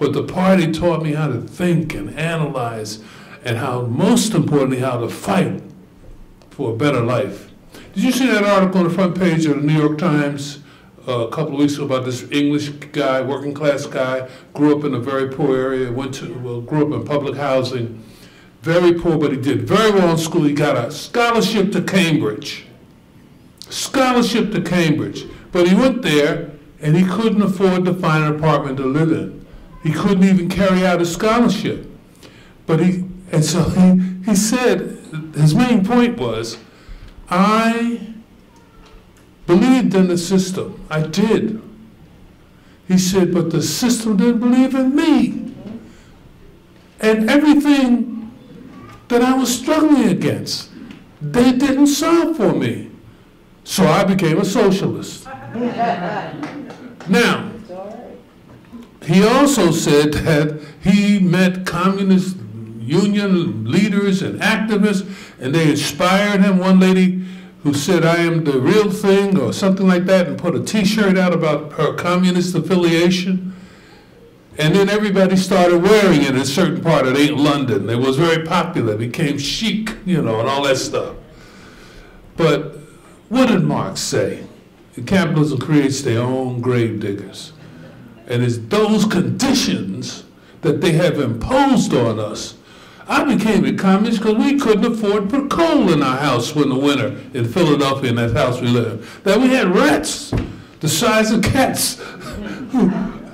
But the party taught me how to think and analyze and how, most importantly, how to fight for a better life. Did you see that article on the front page of the New York Times uh, a couple of weeks ago about this English guy, working class guy, grew up in a very poor area, went to, well, grew up in public housing, very poor, but he did very well in school. He got a scholarship to Cambridge. Scholarship to Cambridge. But he went there and he couldn't afford to find an apartment to live in. He couldn't even carry out his scholarship. But he, and so he, he said, his main point was, I believed in the system. I did. He said, but the system didn't believe in me. And everything that I was struggling against, they didn't solve for me. So I became a socialist. now, he also said that he met communist union leaders and activists, and they inspired him. One lady who said, I am the real thing, or something like that, and put a t shirt out about her communist affiliation. And then everybody started wearing it in a certain part of London. It was very popular, it became chic, you know, and all that stuff. But what did Marx say? Capitalism creates their own grave diggers. And it's those conditions that they have imposed on us. I became a communist because we couldn't afford to put coal in our house in the winter in Philadelphia in that house we lived. That we had rats the size of cats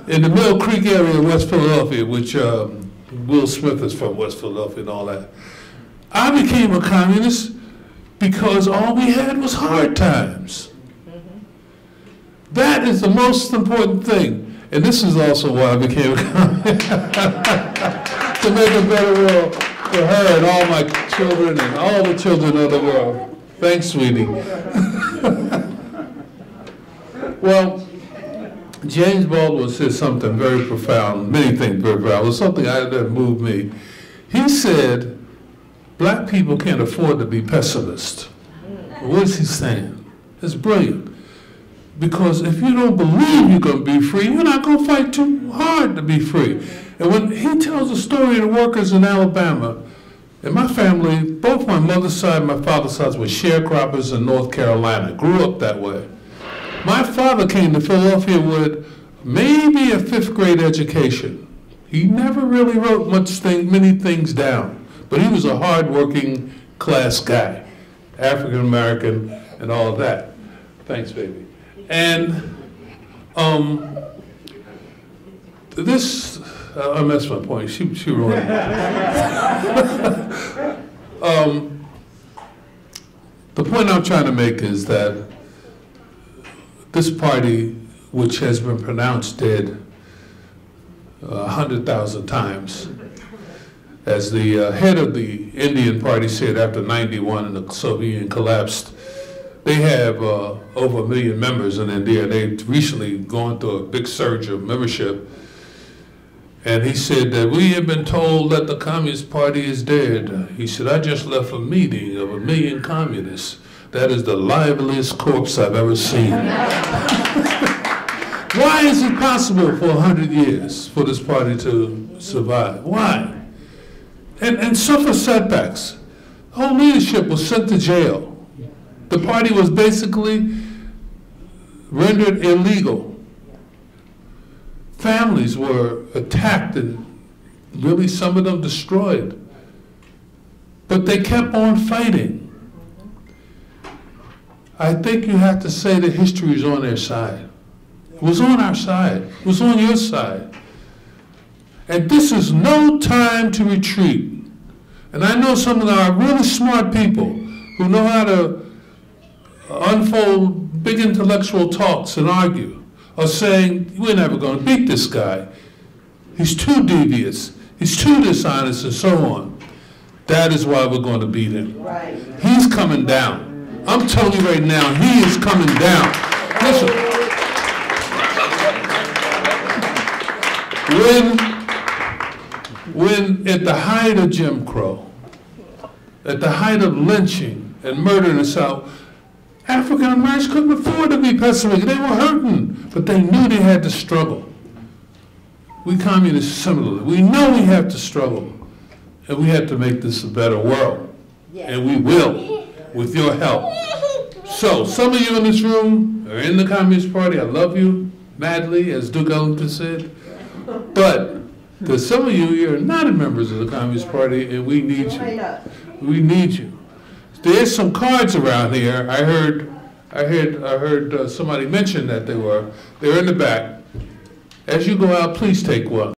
in the Mill Creek area in West Philadelphia, which um, Will Smith is from West Philadelphia and all that. I became a communist because all we had was hard times. That is the most important thing. And this is also why I became to make a better world for her and all my children and all the children of the world. Thanks, sweetie. well, James Baldwin said something very profound, many things very profound. It was something that moved me. He said, black people can't afford to be pessimists. What is he saying? It's brilliant. Because if you don't believe you're going to be free, you're not going to fight too hard to be free. And when he tells the story of the workers in Alabama, in my family, both my mother's side and my father's side were sharecroppers in North Carolina, grew up that way. My father came to Philadelphia with maybe a fifth grade education. He never really wrote much thing, many things down, but he was a hardworking class guy, African American and all of that. Thanks, baby. And um, this, uh, I missed my point. She, she ruined it. um, the point I'm trying to make is that this party, which has been pronounced dead uh, a uh, hundred thousand times, as the uh, head of the Indian party said after 91 and the Soviet Union collapsed, they have uh, over a million members in India. They've recently gone through a big surge of membership. And he said that we have been told that the Communist Party is dead. He said, I just left a meeting of a million communists. That is the liveliest corpse I've ever seen. Why is it possible for 100 years for this party to survive? Why? And, and suffer setbacks. The Whole leadership was sent to jail. The party was basically rendered illegal. Families were attacked and really some of them destroyed. But they kept on fighting. I think you have to say that history is on their side. It was on our side. It was on your side. And this is no time to retreat. And I know some of our really smart people who know how to unfold big intellectual talks and argue, or saying, we're never going to beat this guy. He's too devious. He's too dishonest and so on. That is why we're going to beat him. Right. He's coming down. I'm telling you right now, he is coming down. Listen. When, when at the height of Jim Crow, at the height of lynching and murder in the South, African Americans couldn't afford to be pessimistic. They were hurting, but they knew they had to struggle. We communists similarly. We know we have to struggle, and we have to make this a better world. And we will, with your help. So, some of you in this room are in the Communist Party. I love you madly, as Duke Ellington said. But there's some of you here are not members of the Communist Party, and we need you. We need you. There's some cards around here. I heard, I heard, I heard uh, somebody mention that they were. They're in the back. As you go out, please take one.